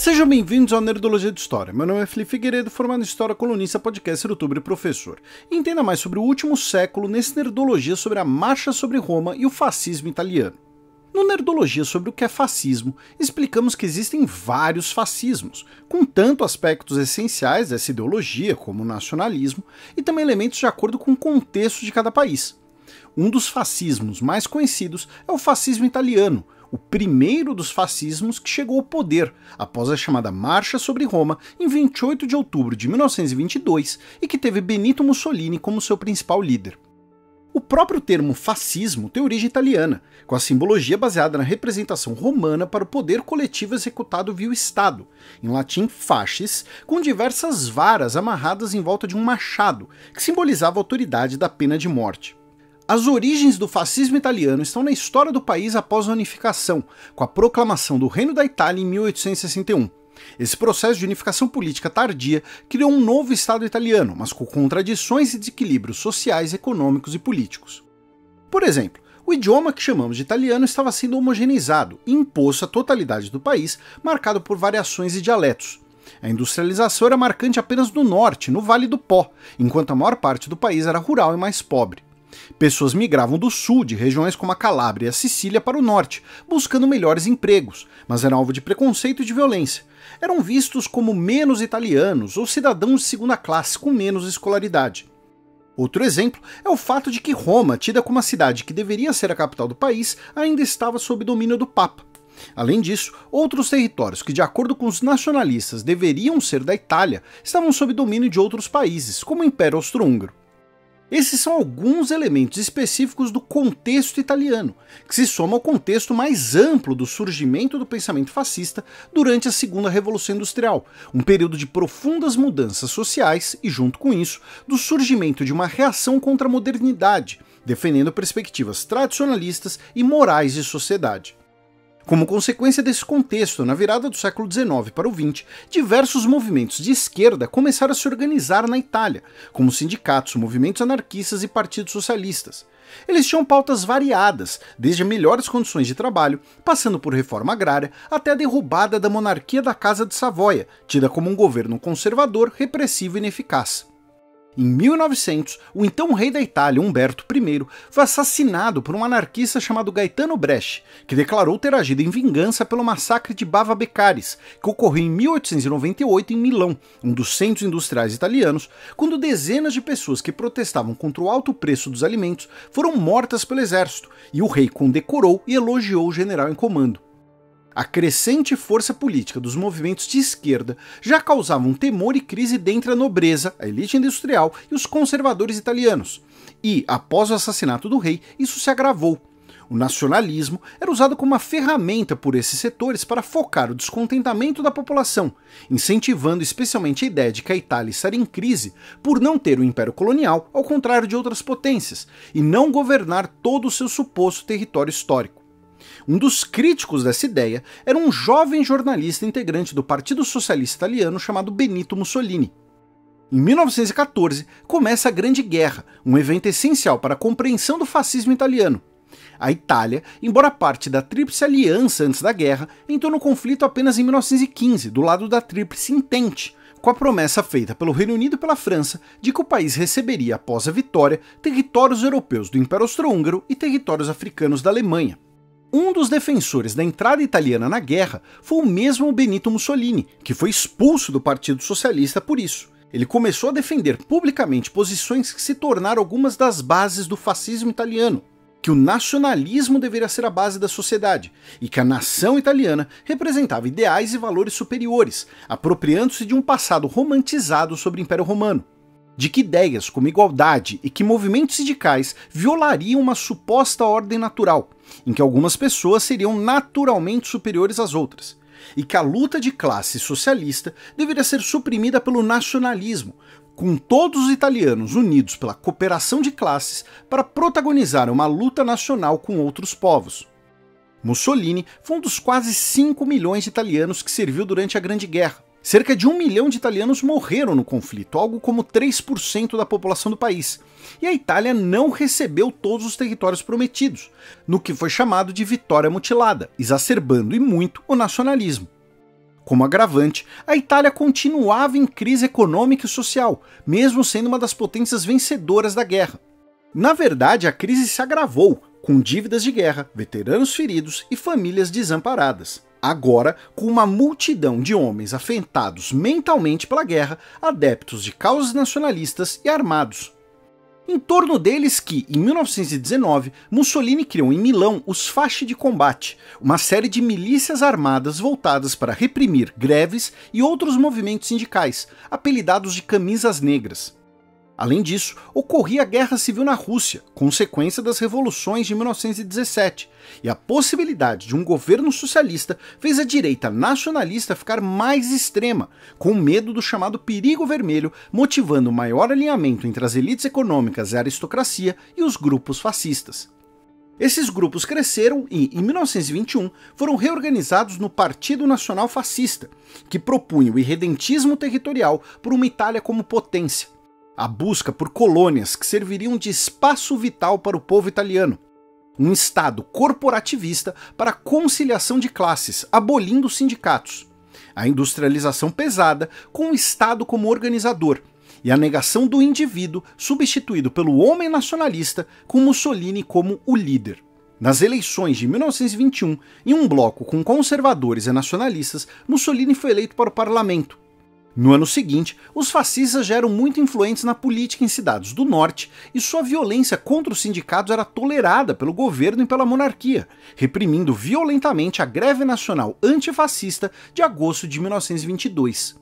Sejam bem-vindos ao Nerdologia de História. Meu nome é Felipe Figueiredo, formado em História, colunista, podcast, youtuber e professor. Entenda mais sobre o último século nesse Nerdologia sobre a marcha sobre Roma e o fascismo italiano. No Nerdologia sobre o que é fascismo, explicamos que existem vários fascismos, com tanto aspectos essenciais dessa ideologia, como o nacionalismo, e também elementos de acordo com o contexto de cada país. Um dos fascismos mais conhecidos é o fascismo italiano, o primeiro dos fascismos que chegou ao poder após a chamada Marcha sobre Roma em 28 de outubro de 1922 e que teve Benito Mussolini como seu principal líder. O próprio termo fascismo tem origem italiana, com a simbologia baseada na representação romana para o poder coletivo executado via o Estado, em latim fascis, com diversas varas amarradas em volta de um machado, que simbolizava a autoridade da pena de morte. As origens do fascismo italiano estão na história do país após a unificação, com a proclamação do Reino da Itália em 1861. Esse processo de unificação política tardia criou um novo Estado italiano, mas com contradições e desequilíbrios sociais, econômicos e políticos. Por exemplo, o idioma que chamamos de italiano estava sendo homogeneizado e imposto à totalidade do país, marcado por variações e dialetos. A industrialização era marcante apenas no norte, no Vale do Pó, enquanto a maior parte do país era rural e mais pobre. Pessoas migravam do sul, de regiões como a Calábria e a Sicília, para o norte, buscando melhores empregos, mas eram alvo de preconceito e de violência. Eram vistos como menos italianos ou cidadãos de segunda classe com menos escolaridade. Outro exemplo é o fato de que Roma, tida como a cidade que deveria ser a capital do país, ainda estava sob domínio do Papa. Além disso, outros territórios que, de acordo com os nacionalistas, deveriam ser da Itália, estavam sob domínio de outros países, como o Império Austro-Húngaro. Esses são alguns elementos específicos do contexto italiano, que se soma ao contexto mais amplo do surgimento do pensamento fascista durante a Segunda Revolução Industrial, um período de profundas mudanças sociais e, junto com isso, do surgimento de uma reação contra a modernidade, defendendo perspectivas tradicionalistas e morais de sociedade. Como consequência desse contexto, na virada do século XIX para o XX, diversos movimentos de esquerda começaram a se organizar na Itália, como sindicatos, movimentos anarquistas e partidos socialistas. Eles tinham pautas variadas, desde melhores condições de trabalho, passando por reforma agrária, até a derrubada da monarquia da Casa de Savoia, tida como um governo conservador, repressivo e ineficaz. Em 1900, o então rei da Itália, Humberto I, foi assassinado por um anarquista chamado Gaetano Bresci, que declarou ter agido em vingança pelo massacre de Bava Beccaris, que ocorreu em 1898 em Milão, um dos centros industriais italianos, quando dezenas de pessoas que protestavam contra o alto preço dos alimentos foram mortas pelo exército, e o rei condecorou e elogiou o general em comando. A crescente força política dos movimentos de esquerda já causava um temor e crise dentre a nobreza, a elite industrial e os conservadores italianos. E, após o assassinato do rei, isso se agravou. O nacionalismo era usado como uma ferramenta por esses setores para focar o descontentamento da população, incentivando especialmente a ideia de que a Itália estaria em crise por não ter o um império colonial, ao contrário de outras potências, e não governar todo o seu suposto território histórico. Um dos críticos dessa ideia era um jovem jornalista integrante do Partido Socialista Italiano chamado Benito Mussolini. Em 1914, começa a Grande Guerra, um evento essencial para a compreensão do fascismo italiano. A Itália, embora parte da Tríplice Aliança antes da guerra, entrou no conflito apenas em 1915, do lado da Tríplice Entente, com a promessa feita pelo Reino Unido e pela França de que o país receberia, após a vitória, territórios europeus do Império Austro-Húngaro e territórios africanos da Alemanha. Um dos defensores da entrada italiana na guerra foi o mesmo Benito Mussolini, que foi expulso do Partido Socialista por isso. Ele começou a defender publicamente posições que se tornaram algumas das bases do fascismo italiano, que o nacionalismo deveria ser a base da sociedade e que a nação italiana representava ideais e valores superiores, apropriando-se de um passado romantizado sobre o Império Romano de que ideias como igualdade e que movimentos sindicais violariam uma suposta ordem natural, em que algumas pessoas seriam naturalmente superiores às outras, e que a luta de classe socialista deveria ser suprimida pelo nacionalismo, com todos os italianos unidos pela cooperação de classes para protagonizar uma luta nacional com outros povos. Mussolini foi um dos quase 5 milhões de italianos que serviu durante a Grande Guerra, Cerca de um milhão de italianos morreram no conflito, algo como 3% da população do país. E a Itália não recebeu todos os territórios prometidos, no que foi chamado de vitória mutilada, exacerbando e muito o nacionalismo. Como agravante, a Itália continuava em crise econômica e social, mesmo sendo uma das potências vencedoras da guerra. Na verdade, a crise se agravou, com dívidas de guerra, veteranos feridos e famílias desamparadas. Agora, com uma multidão de homens afetados mentalmente pela guerra, adeptos de causas nacionalistas e armados. Em torno deles que, em 1919, Mussolini criou em Milão os Fasci de Combate, uma série de milícias armadas voltadas para reprimir greves e outros movimentos sindicais, apelidados de camisas negras. Além disso, ocorria a Guerra Civil na Rússia, consequência das revoluções de 1917, e a possibilidade de um governo socialista fez a direita nacionalista ficar mais extrema, com medo do chamado perigo vermelho, motivando maior alinhamento entre as elites econômicas e a aristocracia e os grupos fascistas. Esses grupos cresceram e, em 1921, foram reorganizados no Partido Nacional Fascista, que propunha o irredentismo territorial por uma Itália como potência a busca por colônias que serviriam de espaço vital para o povo italiano. Um Estado corporativista para conciliação de classes, abolindo os sindicatos. A industrialização pesada com o Estado como organizador, e a negação do indivíduo, substituído pelo homem nacionalista, com Mussolini como o líder. Nas eleições de 1921, em um bloco com conservadores e nacionalistas, Mussolini foi eleito para o parlamento, no ano seguinte, os fascistas já eram muito influentes na política em cidades do norte e sua violência contra os sindicatos era tolerada pelo governo e pela monarquia, reprimindo violentamente a greve nacional antifascista de agosto de 1922.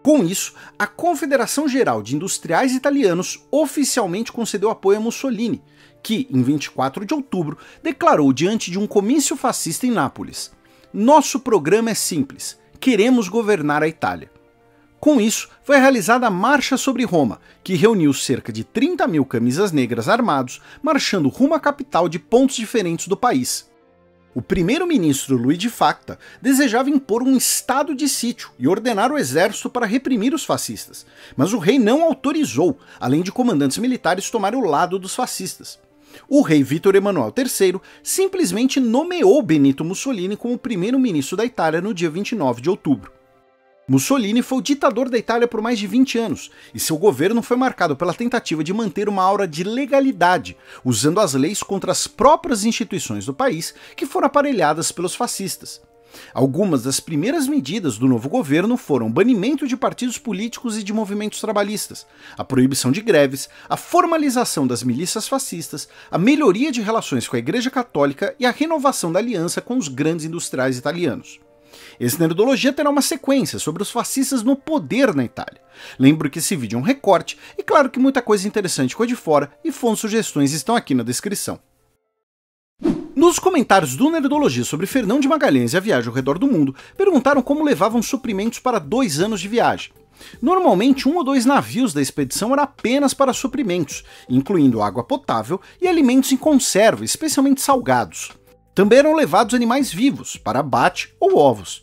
Com isso, a Confederação Geral de Industriais Italianos oficialmente concedeu apoio a Mussolini, que, em 24 de outubro, declarou diante de um comício fascista em Nápoles: Nosso programa é simples, queremos governar a Itália. Com isso, foi realizada a Marcha sobre Roma, que reuniu cerca de 30 mil camisas negras armados, marchando rumo à capital de pontos diferentes do país. O primeiro-ministro Luigi Facta desejava impor um estado de sítio e ordenar o exército para reprimir os fascistas, mas o rei não autorizou, além de comandantes militares tomarem o lado dos fascistas. O rei Vítor Emanuel III simplesmente nomeou Benito Mussolini como primeiro-ministro da Itália no dia 29 de outubro. Mussolini foi o ditador da Itália por mais de 20 anos, e seu governo foi marcado pela tentativa de manter uma aura de legalidade, usando as leis contra as próprias instituições do país que foram aparelhadas pelos fascistas. Algumas das primeiras medidas do novo governo foram o banimento de partidos políticos e de movimentos trabalhistas, a proibição de greves, a formalização das milícias fascistas, a melhoria de relações com a Igreja Católica e a renovação da aliança com os grandes industriais italianos. Esse Nerdologia terá uma sequência sobre os fascistas no poder na Itália. Lembro que esse vídeo é um recorte, e claro que muita coisa interessante ficou de fora, e fontes sugestões estão aqui na descrição. Nos comentários do Nerdologia sobre Fernão de Magalhães e a viagem ao redor do mundo, perguntaram como levavam suprimentos para dois anos de viagem. Normalmente, um ou dois navios da expedição era apenas para suprimentos, incluindo água potável e alimentos em conserva, especialmente salgados. Também eram levados animais vivos, para abate ou ovos.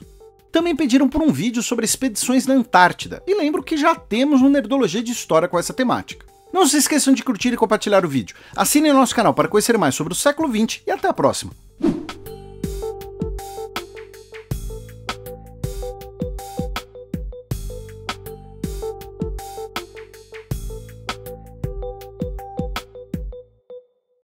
Também pediram por um vídeo sobre expedições na Antártida, e lembro que já temos um Nerdologia de História com essa temática. Não se esqueçam de curtir e compartilhar o vídeo. Assinem nosso canal para conhecer mais sobre o século XX e até a próxima!